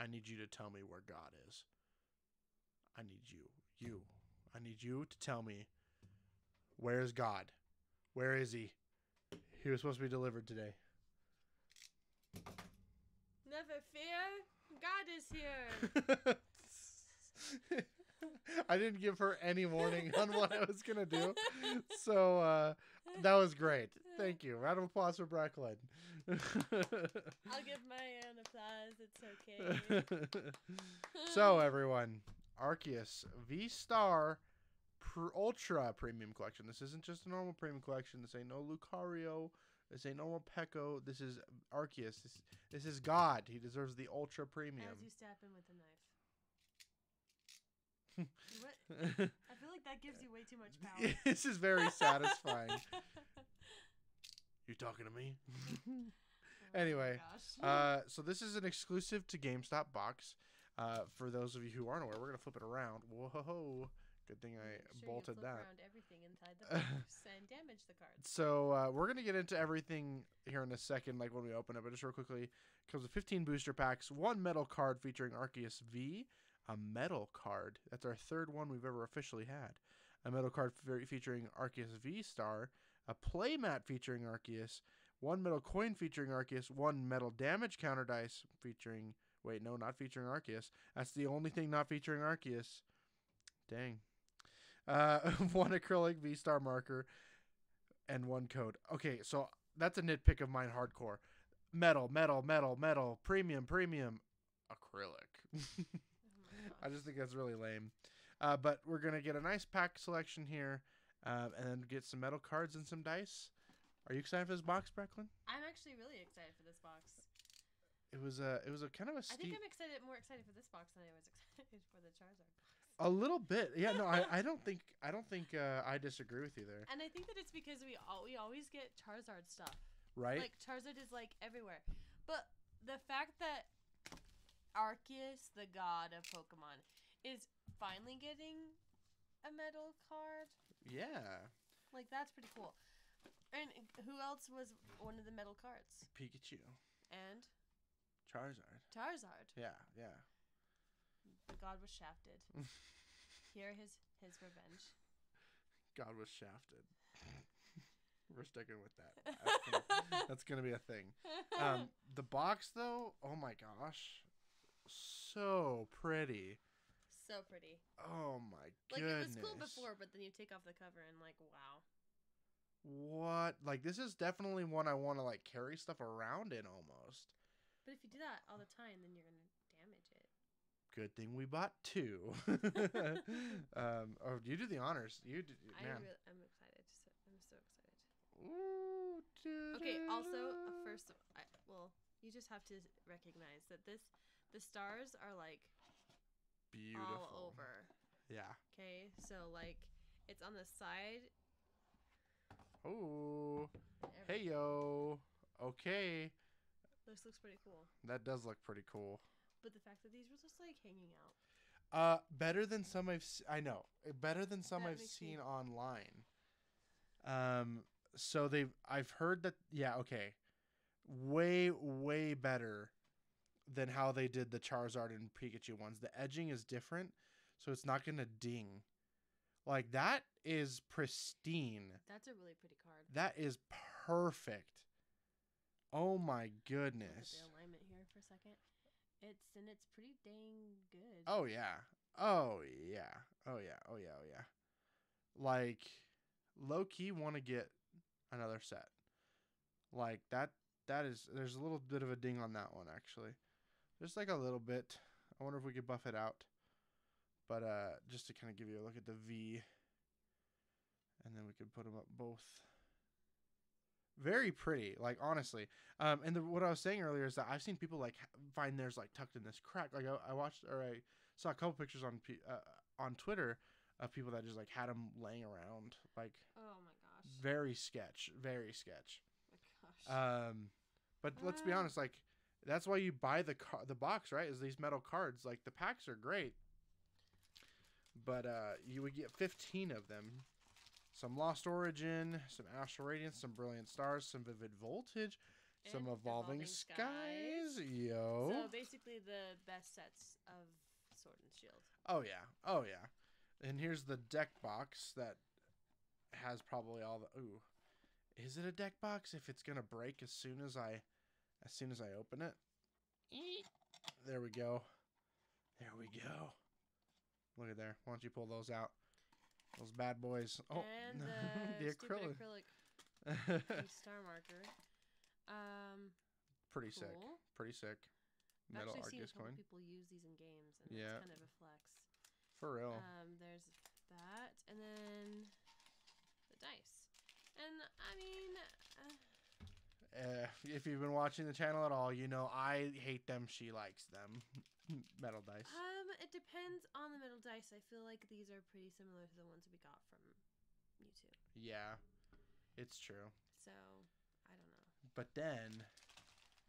I need you to tell me where God is. I need you. You. I need you to tell me where is God? Where is he? He was supposed to be delivered today. Never fear, God is here. I didn't give her any warning on what I was gonna do, so uh, that was great. Thank you. Round of applause for Bracklin. I'll give my an applause. It's okay. so everyone, Arceus V Star Pr- Ultra Premium Collection. This isn't just a normal premium collection. This ain't no Lucario. This ain't normal Pecco. This is Arceus. This this is God. He deserves the Ultra Premium. As you stab him with a knife. what? I feel like that gives you way too much power. this is very satisfying. you talking to me? Oh Anyway. Uh, so this is an exclusive to GameStop box. Uh, for those of you who aren't aware, we're gonna flip it around. Whoa! Good thing I Make sure you bolted flip that. around everything inside the box and damage the cards. So uh, we're gonna get into everything here in a second, like when we open it. But just real quickly, comes with 15 booster packs, one metal card featuring Arceus V, a metal card. That's our third one we've ever officially had. A metal card fe- featuring Arceus V Star, a playmat featuring Arceus, one metal coin featuring Arceus, one metal damage counter dice featuring. Wait, no, not featuring Arceus. That's the only thing not featuring Arceus. Dang. Uh, one acrylic V Star marker, and one code. Okay, so that's a nitpick of mine. Hardcore, metal, metal, metal, metal, premium, premium, acrylic. I just think that's really lame. Uh, but we're gonna get a nice pack selection here, um, and then get some metal cards and some dice. Are you excited for this box, Brecklin? I'm actually really excited for this box. It was a it was a kind of a I think steep, I'm excited, more excited for this box than I was excited for the Charizard. a little bit. Yeah, no, I, I don't think I don't think uh, I disagree with you there. And I think that it's because we all we always get Charizard stuff. Right? Like Charizard is like everywhere. But the fact that Arceus, the god of Pokemon, is finally getting a metal card, yeah, like that's pretty cool. And who else was one of the metal cards? Pikachu, And Charizard. Charizard. Yeah, yeah. The god was shafted. Here his his revenge. God was shafted. We're sticking with that. That's gonna, that's gonna be a thing. Um, the box, though, oh my gosh, so pretty. so pretty. Oh my god. Like goodness. it was cool before, but then you take off the cover and like wow. What? Like this is definitely one I want to like carry stuff around in almost. But if you do that all the time, then you're gonna damage it. Good thing we bought two. um, oh, you do the honors. You do, I man. really, I'm excited. So, I'm so excited. Ooh, Okay. Also, uh, first, I, well, you just have to recognize that this, the stars are like beautiful. all over. Yeah. Okay, so like, it's on the side. Oh, hey yo. Okay, This looks pretty cool. that does look pretty cool. But the fact that these were just like hanging out. Uh, better than some I've. Se- I know better than some That I've makes me- seen online. Um, so they've. I've heard that. Yeah. Okay. Way way better than how they did the Charizard and Pikachu ones. The edging is different, so it's not gonna ding. Like that is pristine. That's a really pretty card. That is perfect. Oh my goodness. the alignment here for a second. It's and it's pretty dang good. Oh yeah. Oh yeah. Oh yeah. Oh yeah. Oh yeah. Like low key want to get another set. Like that that is there's a little bit of a ding on that one actually. Just like a little bit. I wonder if we could buff it out. But uh just to kind of give you a look at the V and then we could put them up both. Very pretty, like honestly. Um, and the, what I was saying earlier is that I've seen people like find theirs like tucked in this crack. Like I, I watched or I saw a couple pictures on uh, on Twitter of people that just like had them laying around, like Oh my gosh. very sketch, very sketch. Oh my gosh. Um, but let's be Ah. honest, like that's why you buy the car- the box, right? Is these metal cards? Like the packs are great, but uh, you would get 15 of them. Some Lost Origin, some Astral Radiance, some Brilliant Stars, some Vivid Voltage, Some And evolving, skies. Yo. So basically, the best sets of Sword and Shield. Oh yeah. Oh yeah. And here's the deck box that has probably all the ooh. Is it a deck box if it's gonna break as soon as I as soon as I open it? There we go. There we go. Look at there. Why don't you pull those out? Those bad boys. Oh and the, the acrylic. acrylic star marker. Um, Pretty sick. Pretty sick. I've Metal actually seen a couple coin. people use these in games, and Yeah. it's kind of a flex. For real. Um, there's that, and then the dice. And I mean, uh, Uh, if you've been watching the channel at all, you know I hate them. She likes them. Metal dice. um, it depends on the metal dice. I feel like these are pretty similar to the ones we got from YouTube. Yeah, it's true. So I don't know. But then,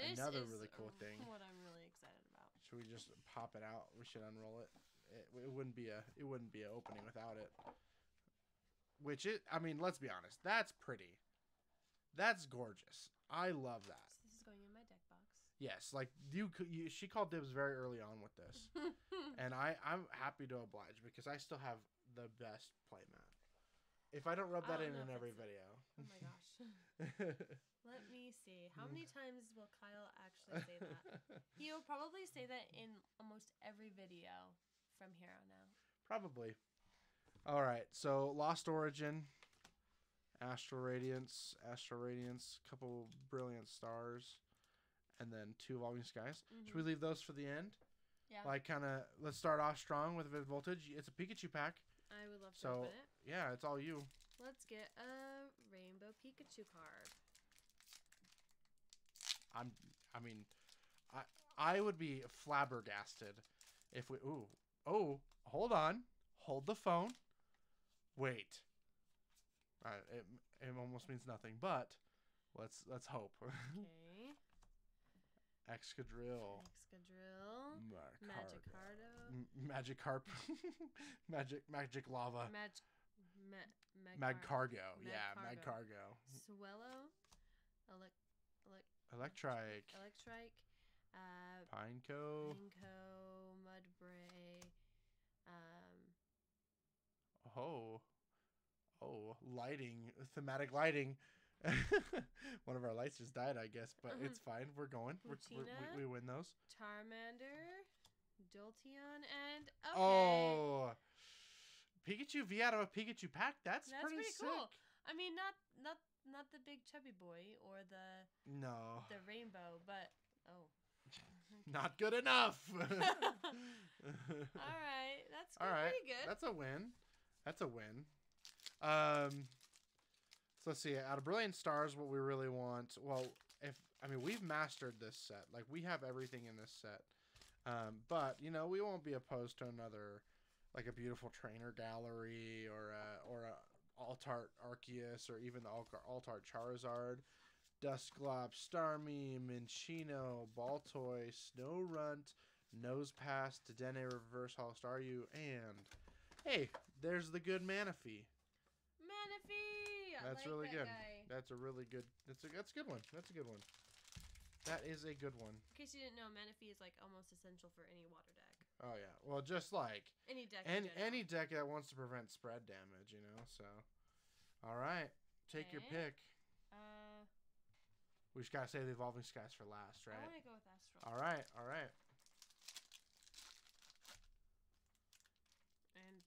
This Another really cool thing. What I'm really excited about. should we just pop it out? We should unroll it. It, it wouldn't be a it wouldn't be an opening without it. Which it, I mean, let's be honest. That's pretty. That's gorgeous. I love that. So this is going in my deck box. Yes, like you, you she called dibs very early on with this. and I I'm happy to oblige because I still have the best playmat. If I don't rub that don't in in every video. oh my gosh. Let me see. How many times will Kyle actually say that? He will probably say that in almost every video from here on out. Probably. All right, so Lost Origin, Astral Radiance, Astral Radiance, couple brilliant stars, and then two evolving skies. Should we mm-hmm. leave those for the end? Yeah. Like, kind of, let's start off strong with Voltage. It's a Pikachu pack. I would love to So, open it. yeah, it's all you. Let's get a Rainbow Pikachu card. I'm. I mean, I I would be flabbergasted if we. Ooh. Oh, hold on. Hold the phone. Wait. Uh, it it almost means nothing, but let's let's hope. Okay. Excadrill. Excadrill. Magikarp. Magikarp. M- Magikarp. Magic Magic Lava. Mag. Ma- Magcargo. Yeah, Magcargo. Swellow. Elec. Elec. Electrike. Electrike. Uh. Pineco. Pineco. Mudbray. Um. Oh. Oh, lighting, thematic lighting. One of our lights just died, I guess, but it's uh-huh. fine. We're going. We're, we, we win those. Charmander. Jolteon. And. Okay. Oh, Pikachu V out of a Pikachu pack. That's, That's pretty, pretty sick. cool. I mean, not not not the big chubby boy or the No, the rainbow, but oh. not good enough. All right, that's All good, right, pretty good. that's a win. That's a win. Um, so let's see. Out of Brilliant Stars, what we really want. Well, if I mean we've mastered this set. Like we have everything in this set. Um, but you know we won't be opposed to another, like a beautiful trainer gallery or a or a Altart Arceus or even the Altar Altart Charizard. Dusclops, Starmie, Minccino, Baltoy, Snorunt, Nose Pass, Dedenne Reverse Hall Staryu, and hey, there's the good Manaphy. Manaphy. That's like really that good. Guy. That's a really good. That's a that's a good one. That's a good one. That is a good one. In case you didn't know, Manaphy is like almost essential for any water deck. Oh yeah. Well, just like Any deck. any deck that wants to prevent spread damage, you know. So, all right, take your pick. Uh, We just gotta save the evolving skies for last, right? I to go with Astral. All right, all right. And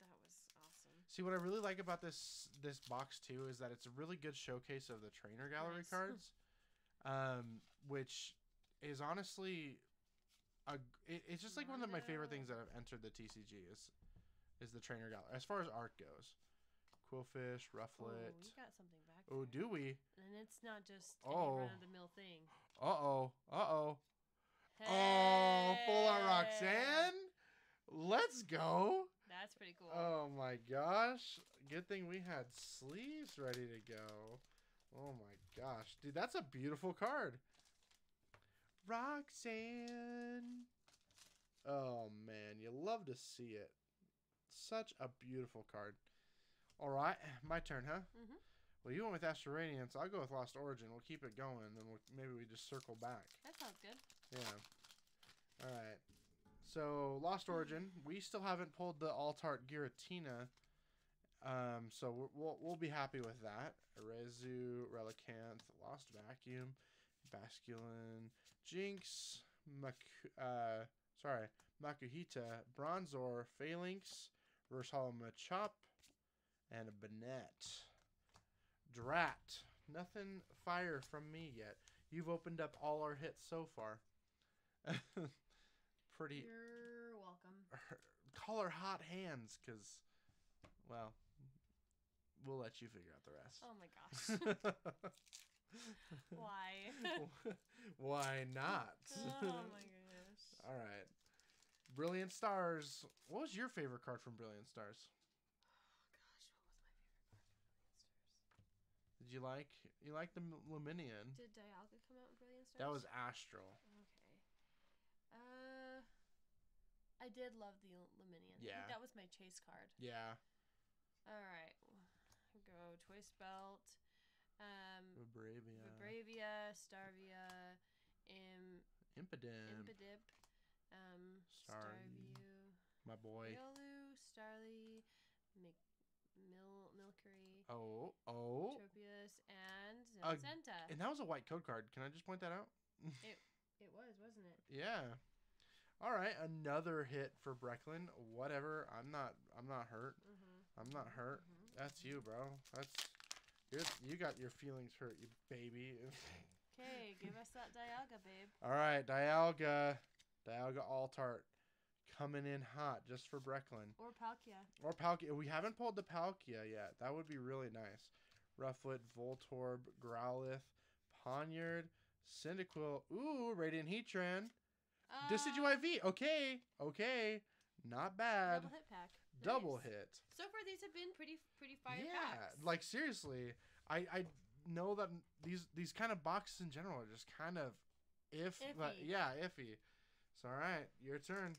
that was awesome. See what I really like about this this box too is that it's a really good showcase of the trainer gallery Nice. cards, um, which is honestly a it, it's just like one of my favorite things that I've entered the TCG is is the trainer gallery as far as art goes. Qwilfish, Oh, Rufflet. you got something back Oh, do we? And it's not just Oh. run of the mill thing. Uh oh. Uh oh. Oh, full on Roxanne. Let's go. That's pretty cool. Oh my gosh. Good thing we had sleeves ready to go. Oh my gosh. Dude, that's a beautiful card. Roxanne. Oh man, you love to see it. Such a beautiful card. All right, my turn, huh? Mhm. Well, you went with Astral Radiance. I'll go with Lost Origin. We'll keep it going, then we'll, maybe we just circle back. That sounds good. Yeah. All right. So Lost Origin, we still haven't pulled the Altart Giratina. Um, so we'll, we'll be happy with that. Erezu, Relicanth, Lost Vacuum, Basculin, Jynx, Mak- uh, sorry, Makuhita, Bronzor, Phalanx, Versal Machop, and a Banette. Drat. Nothing fire from me yet. You've opened up all our hits so far. Pretty. You're welcome. Call her hot hands, because, well, we'll let you figure out the rest. Oh my gosh. Why? Why not? oh my goodness. All right. Brilliant Stars. What was your favorite card from Brilliant Stars? Oh gosh, what was my favorite card from Brilliant Stars? Did you like you like the Lumineon? Did Dialga come out in Brilliant Stars? That was Astral. Okay. Uh, I did love the Lumineon. Yeah. that was my chase card. Yeah. All right. Go Choice Belt. Um, Bravia. Bravia, Staravia, Im, Impidimp. Impidip, um, Starvie. Starview, My boy. Riolu, Starly, Mc, Mil, Milcery, Oh, oh. Tropius, and Uh, Zenta. And that was a white code card. Can I just point that out? it, it was, wasn't it? Yeah. All right, another hit for Brecklin. Whatever. I'm not. I'm not hurt. Mm-hmm. I'm not hurt. That's you, bro. That's you're, you got your feelings hurt, you baby. Okay, give us that Dialga, babe. All right, Dialga, Dialga Altart, coming in hot just for Brecklin Or Palkia. or Palkia. We haven't pulled the Palkia yet. That would be really nice. Rufflet, Voltorb, Growlithe, Pawniard, Cyndaquil. Ooh, Radiant Heatran. Uh, Decidueye Okay, okay. Not bad. Double hit pack. Double Nice. hit. So far, these have been pretty, pretty fire yeah, packs. like seriously, I I know that these these kind of boxes in general are just kind of if but yeah iffy. So all right, your turn.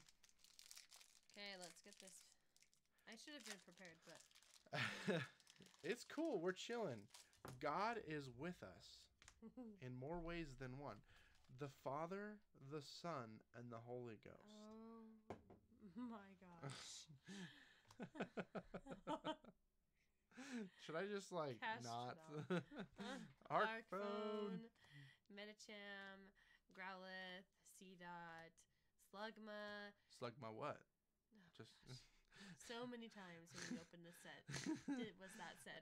Okay, let's get this. I should have been prepared, but it's cool. We're chilling. God is with us in more ways than one. The Father, the Son, and the Holy Ghost. oh my gosh. Should I just like Cast not? Arc phone. Medicham, Growlithe, Seedot, Slugma. Slug my what? Oh, Just. so many times when we opened this set, did, was that said?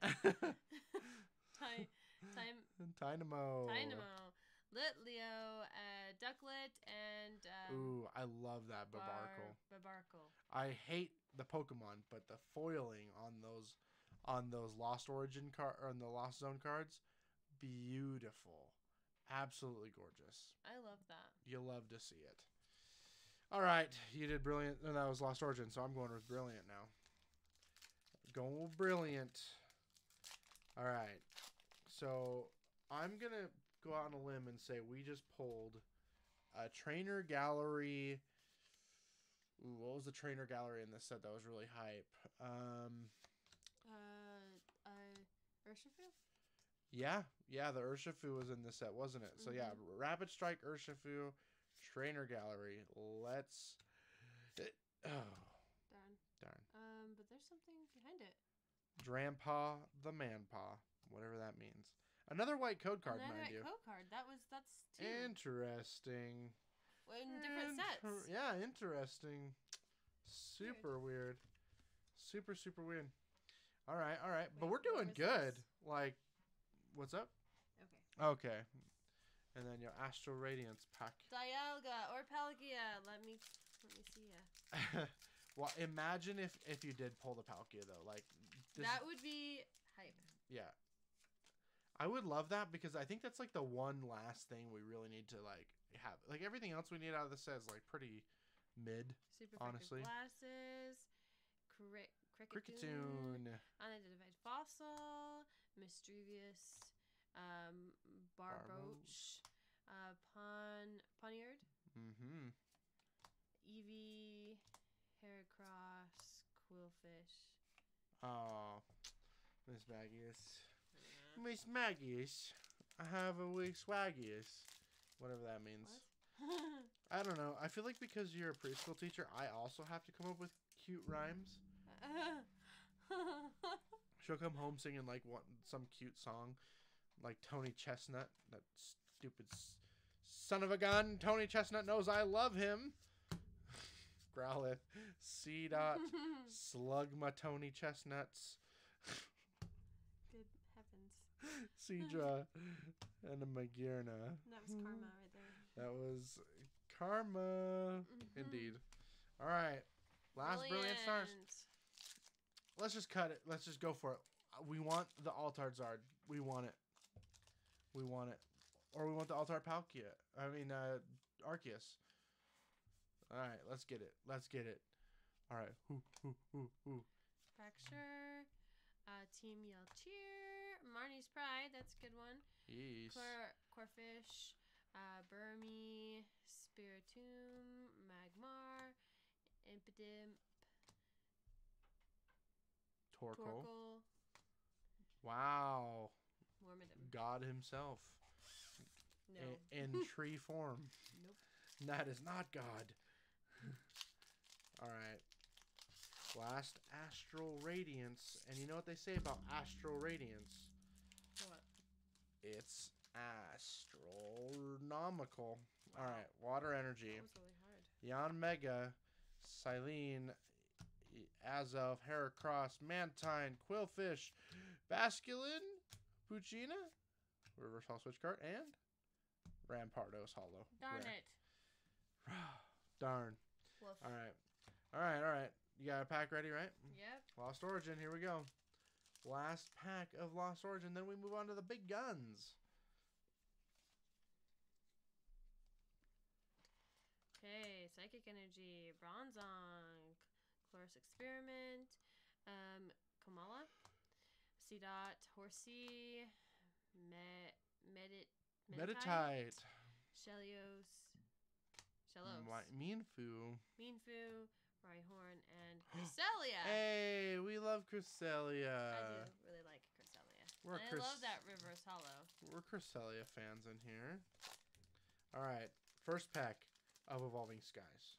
Time, time, Dynamo. Dynamo, Litleo, uh, Ducklett, and um, Ooh, I love that Babarkle. Bar- Babarkle. I hate the Pokemon, but the foiling on those on those Lost Origin card or on the Lost Zone cards, beautiful. Absolutely gorgeous. I love that. You love to see it. All right, you did brilliant. No, that was Lost Origin, so I'm going with brilliant now. Going with brilliant. All right. So I'm gonna go out on a limb and say we just pulled a trainer gallery. Ooh, what was the trainer gallery in this set that was really hype? Um, Uh, uh, Urshifu? yeah, yeah, the Urshifu was in this set, wasn't it? So yeah, Mhm. Rapid Strike Urshifu, trainer gallery. Let's. oh, Darn. darn. Um, but there's something behind it. Dranpaw the Manpaw, whatever that means. Another white code card, Another mind you. code card. That was that's two. Interesting. In different Inter- sets. Yeah, interesting. Super weird. Super super weird. All right, all right, but we're doing good. this? Like, what's up? Okay. Okay. And then your Astral Radiance pack. Dialga or Palkia. Let me let me see ya. well, imagine if if you did pull the Palkia though. Like, this, that would be hype. yeah. I would love that because I think that's like the one last thing we really need to like have. Like everything else we need out of the set is like pretty mid. Super Honestly. glasses. Crick. Kricketune. Unidentified fossil. Mischievous. Um, Barboach. Uh, Pon Pawniard. Mm-hmm. Eevee. Heracross. Qwilfish. Oh, Mismagius. Miss Maggie's. I have a wee swaggies. Whatever that means. What? I don't know. I feel like because you're a preschool teacher, I also have to come up with cute rhymes. She'll come home singing like one, some cute song, like Tony Chestnut, that stupid s- son of a gun. Tony Chestnut knows I love him. Growlith, C dot, slug my Tony Chestnuts. Cedra and a Magirna. That was karma right there. That was karma. Mhm. Indeed. All right. Last brilliant stars. Let's just cut it. Let's just go for it. We want the Altard Zard. We want it. We want it. Or we want the Altard Palkia. I mean, uh, Arceus. All right, let's get it. Let's get it. All right. Ooh, ooh, ooh, ooh. Fracture. Uh, Team Yell Cheer. Marnie's Pride. That's a good one. Yes. Cor- Corphish. Uh, Burmy. Spiritomb. Magmar. Impidimp. Torkoal. Torkoal. Wow. Wormadam. God himself. No. I- in tree form. Nope. That is not God. All right. Last astral radiance, and you know what they say about astral radiance? It's astronomical. All right, water energy. That was really hard. Yanmega, Silene, Azov, Heracross, Mantine, Qwilfish, Basculin, Puccina, Reverse Hall Switch card, and Rampardos Hollow. Darn Rare. it. Darn. Woof. All right. All right, all right. You got a pack ready, right? Yep. Lost Origin, here we go. Last pack of Lost Origin, then we move on to the big guns. Okay, Psychic Energy, Bronzong, Colress's Experiment, um, Kamala, C dot, Horsea, Me- Medit, Meditite. Shelios, Shellos, Mi- Mienfoo. Rhyhorn, and Cresselia. Hey, we love Cresselia. I do really like Cresselia. We're and Chris- I love that Reverse Hollow. We're Cresselia fans in here. All right, first pack of Evolving Skies.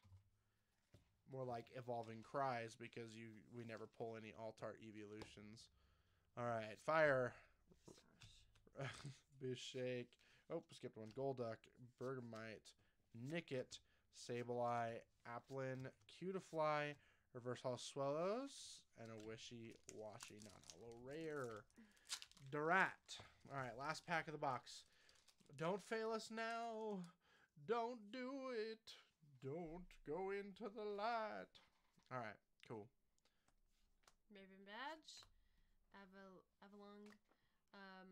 More like Evolving Cries because you we never pull any Altar evolutions. All right, fire. Bishake. Oh, skipped one. Golduck, Bergmite, Nickit, Sableye, Applin, Cutiefly, Reverse Hall Swellows, and a Wishy Washy non hollow rare. Durat. All right, last pack of the box. Don't fail us now. Don't do it. Don't go into the light. All right, cool. Raven Badge, Aval- Avalugg, um,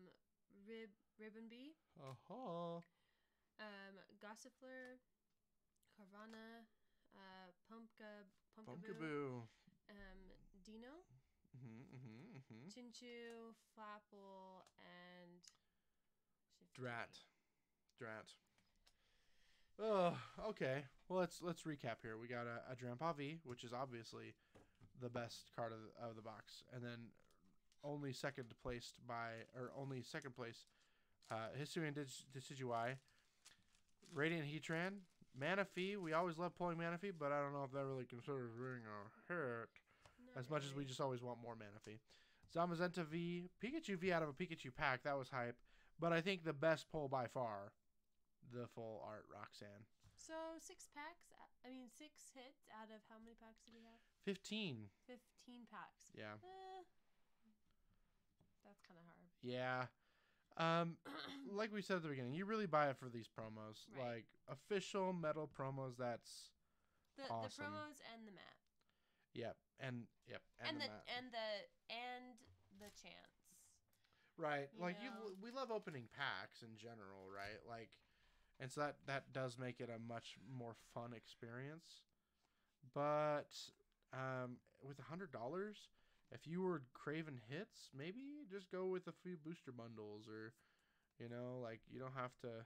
Rib Ribombee, Uh huh. um, Gossifleur, Carvanha, uh, Pumpka, Pumpkaboo, um, Dino, Mm-hmm, mm-hmm, mm-hmm. Chinchu, Flapple, and Shiftry. Drat. Drat. Oh, okay. Well, let's let's recap here. We got a, a Drampa V, which is obviously the best card of the, of the box, and then only second placed by, or only second place, uh, Hisuian Decidueye, Radiant Heatran, Manaphy. We always love pulling Manaphy, but I don't know if that really considers being a hit Not as much as we just always want more Manaphy. Zamazenta V, Pikachu V out of a Pikachu pack, that was hype. But I think the best pull by far, the full art Roxanne. So six packs. I mean, six hits out of how many packs do we have? 15. Fifteen packs. Yeah. Eh, that's kind of hard. Yeah. Um, like we said at the beginning, you really buy it for these promos. Right. Like official metal promos, that's, The Awesome. the promos and the mat. yep. And, yep. and, the the, mat. and the and the chance. Right. you like you we love opening packs in general, right? Like and so that that does make it a much more fun experience. But um with a hundred dollars, if you were craving hits, maybe just go with a few booster bundles or you know, like you don't have to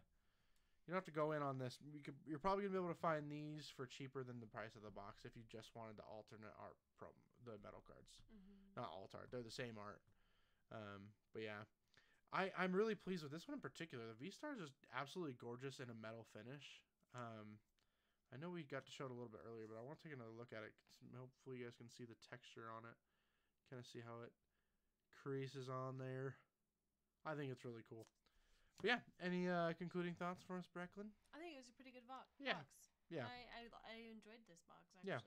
you don't have to go in on this. You could, you're probably gonna be able to find these for cheaper than the price of the box if you just wanted the alternate art from the metal cards Mm-hmm. not alt art. They're the same art. Um, but yeah, I I'm really pleased with this one in particular. The V Star is just absolutely gorgeous in a metal finish. Um, I know we got to show it a little bit earlier, but I want to take another look at it. Hopefully, you guys can see the texture on it. Kind of see how it creases on there. I think it's really cool. But yeah, any uh, concluding thoughts for us, Brecklin? I think it was a pretty good box. Yeah, box. yeah. I, I, I enjoyed this box actually. Yeah.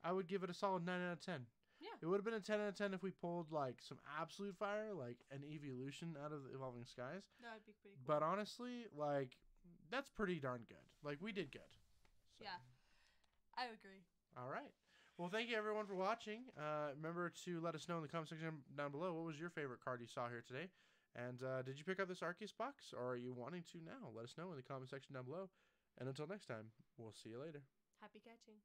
I would give it a solid nine out of ten. Yeah. It would have been a ten out of ten if we pulled like some absolute fire, like an evolution out of the evolving skies. That would be pretty cool. But honestly, like that's pretty darn good. Like we did good. So, Yeah. I agree. All right. Well, thank you everyone for watching. Uh, remember to let us know in the comment section down below what was your favorite card you saw here today, and uh, did you pick up this Arceus box, or are you wanting to now? Let us know in the comment section down below. And until next time, we'll see you later. Happy catching.